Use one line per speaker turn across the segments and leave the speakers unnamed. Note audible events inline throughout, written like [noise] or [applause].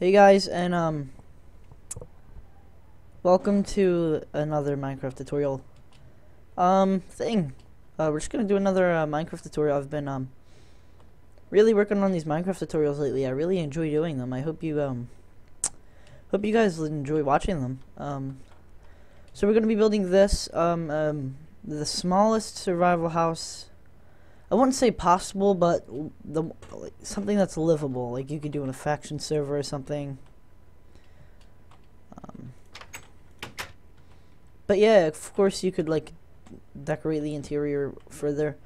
Hey guys, and um, welcome to another Minecraft tutorial. Um, thing. Uh, we're just gonna do another uh, Minecraft tutorial. I've been um really working on these Minecraft tutorials lately. I really enjoy doing them. I hope you um hope you guys enjoy watching them. Um, so we're gonna be building this um um the smallest survival house. I wouldn't say possible, but the like, something that's livable. Like you could do in a faction server or something. Um, but yeah, of course you could like decorate the interior further.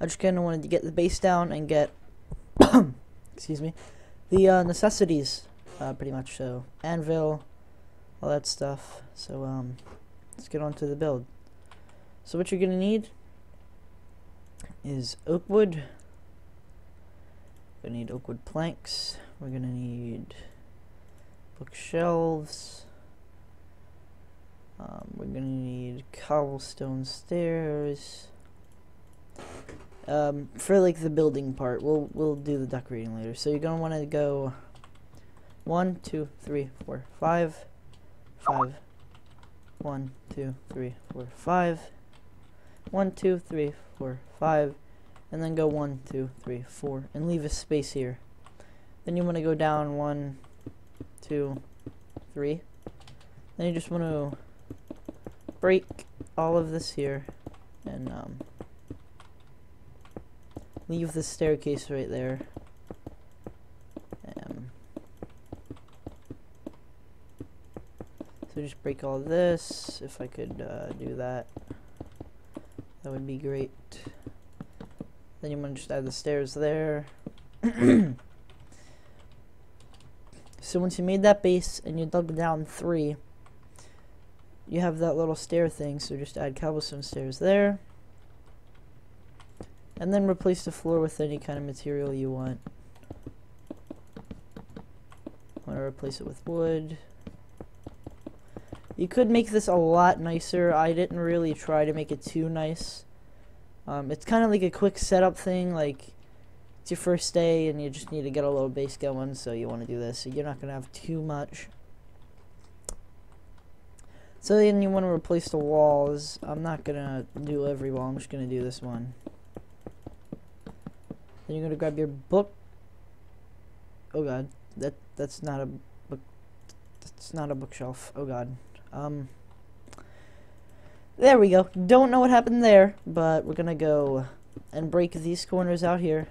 I just kind of wanted to get the base down and get, [coughs] excuse me, the uh, necessities, uh, pretty much. So anvil, all that stuff. So um, let's get on to the build. So what you're gonna need is oak wood. Gonna need oak wood planks. We're gonna need bookshelves. Um, we're gonna need cobblestone stairs. Um, for like the building part, we'll we'll do the decorating later. So you're gonna want to go one, two, three, four, five, five. One, two, three, four, five. One, two, three, four, five, and then go one, two, three, four, and leave a space here. Then you want to go down one, two, three. Then you just want to break all of this here and um, leave the staircase right there. Um, so just break all this. If I could uh, do that, that would be great. Then you want to just add the stairs there. [coughs] so once you made that base and you dug down three, you have that little stair thing, so just add cobblestone stairs there. And then replace the floor with any kind of material you want. I Want to replace it with wood. You could make this a lot nicer. I didn't really try to make it too nice. Um, it's kind of like a quick setup thing, like it's your first day and you just need to get a little base going, so you want to do this. So you're not going to have too much. So then you want to replace the walls. I'm not going to do every wall, I'm just going to do this one. Then you're going to grab your book. Oh god, that that's not a book. That's not a bookshelf. Oh god. Um, there we go. Don't know what happened there, but we're gonna go and break these corners out here.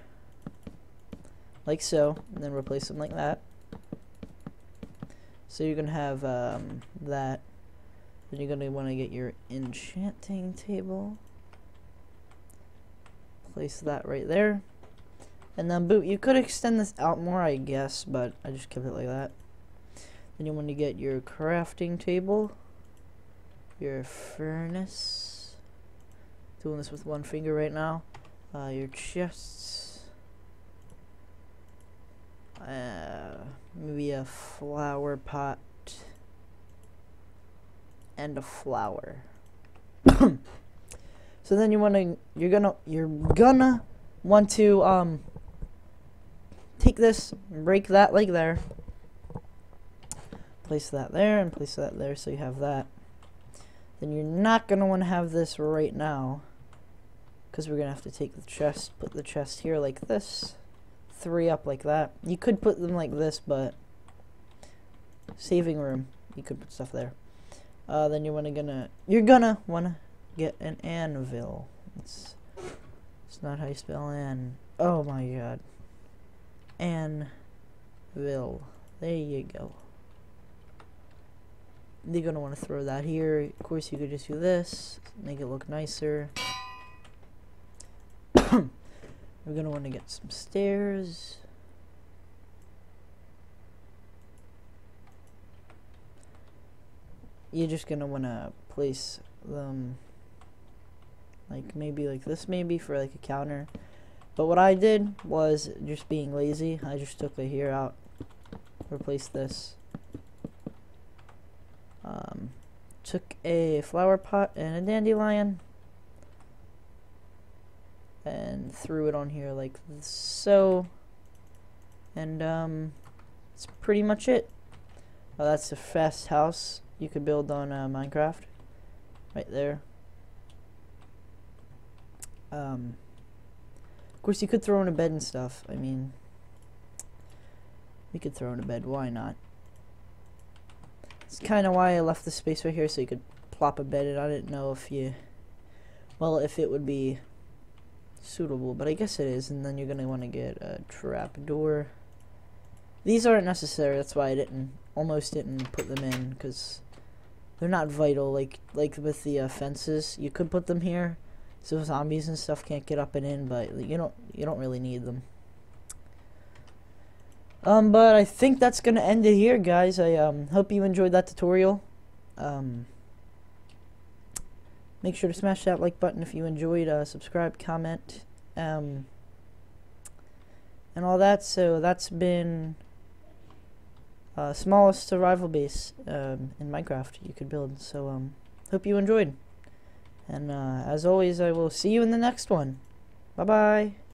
Like so, and then replace them like that. So you're gonna have um, that. Then you're gonna want to get your enchanting table. Place that right there. And then boot, you could extend this out more, I guess, but I just kept it like that. Then you want to get your crafting table, your furnace, doing this with one finger right now, uh, your chests, uh, maybe a flower pot, and a flower. [coughs] so then you want to, you're gonna, you're gonna want to, um, take this, break that leg there, place that there and place that there so you have that. Then you're not going to want to have this right now because we're going to have to take the chest put the chest here like this three up like that. You could put them like this but saving room you could put stuff there. Uh, then you want to gonna you're gonna want to get an anvil. It's it's not how you spell an oh my god anvil. There you go you're gonna want to throw that here. Of course, you could just do this, make it look nicer. [coughs] We're gonna want to get some stairs. You're just gonna want to place them like maybe like this maybe for like a counter. But what I did was just being lazy. I just took the here out, replaced this um, took a flower pot and a dandelion and threw it on here like so. And um, that's pretty much it. Oh, that's the fast house you could build on uh, Minecraft. Right there. Um, of course, you could throw in a bed and stuff. I mean, we could throw in a bed. Why not? It's kind of why I left the space right here so you could plop a bed in. I didn't know if you, well, if it would be suitable, but I guess it is. And then you're going to want to get a trap door. These aren't necessary. That's why I didn't, almost didn't put them in because they're not vital. Like like with the uh, fences, you could put them here so zombies and stuff can't get up and in, but you don't you don't really need them. Um, but I think that's gonna end it here, guys. I um hope you enjoyed that tutorial. Um, make sure to smash that like button if you enjoyed. Uh, subscribe, comment, um, and all that. So that's been uh, smallest survival base um, in Minecraft you could build. So um, hope you enjoyed. And uh, as always, I will see you in the next one. Bye bye.